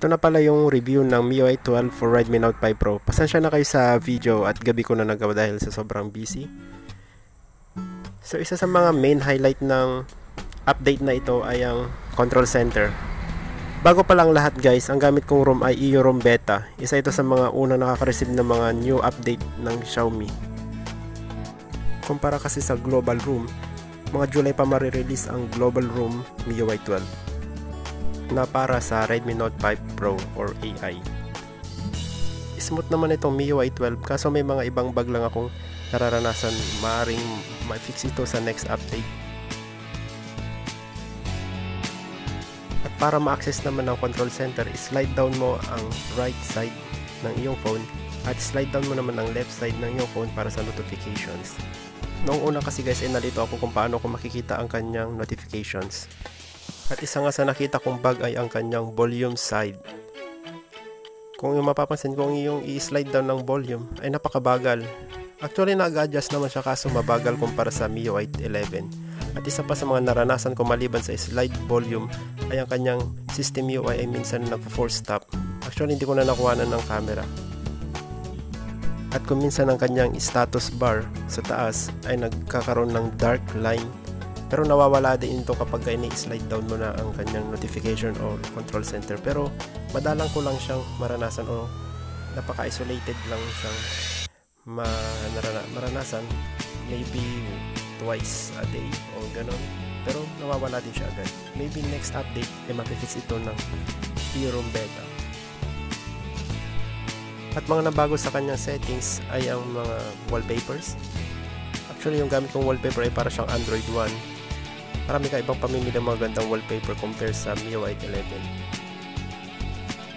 Ito na pala yung review ng MIUI 12 for Redmi Note 5 Pro. Pasensya na kayo sa video at gabi ko na nagawa dahil sa sobrang busy. So isa sa mga main highlight ng update na ito ay ang control center. Bago pa lang lahat guys, ang gamit kong ROM ay EUROM Beta. Isa ito sa mga unang nakaka-receive ng mga new update ng Xiaomi. Kumpara kasi sa Global Room, mga July pa marirelease ang Global Room MIUI 12 na para sa Redmi Note 5 Pro or AI. Smooth naman itong MIUI 12 kaso may mga ibang bug lang akong nararanasan maaring ma-fix ito sa next update. At para ma-access naman ng control center, slide down mo ang right side ng iyong phone at slide down mo naman ang left side ng iyong phone para sa notifications. Noong una kasi guys ay nalito ako kung paano ko makikita ang kanyang notifications. At isa nga sa nakita kong bug ay ang kanyang volume side. Kung yung mapapansin kung yung i-slide down ng volume ay napakabagal. Actually nag-adjust naman siya kaso mabagal kumpara sa MIUI 11. At isa pa sa mga naranasan ko maliban sa slide volume ay ang kanyang system UI ay minsan nag-force stop. Actually hindi ko na nakuha ng camera. At kung minsan ang kanyang status bar sa taas ay nagkakaroon ng dark line pero nawawala din ito kapag ini-slide down mo na ang kanyang notification or control center. Pero madalang ko lang siyang maranasan o napaka-isolated lang siyang ma maranasan. Maybe twice a day o ganun. Pero nawawala din siya agad. Maybe next update ay mapifix ito ng Ethereum Beta. At mga nabago sa kanyang settings ay ang mga wallpapers. Actually, yung gamit kong wallpaper ay para siyang Android 1 marami ka ibang pamimili ng magandang wallpaper compare sa MIUI 11.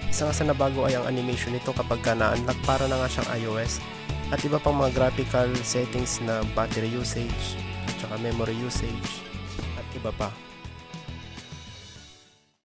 Isa nga sa nabago ay ang animation nito kapag ka na-unlock para na nga siyang iOS at iba pang mga graphical settings na battery usage at saka memory usage at iba pa.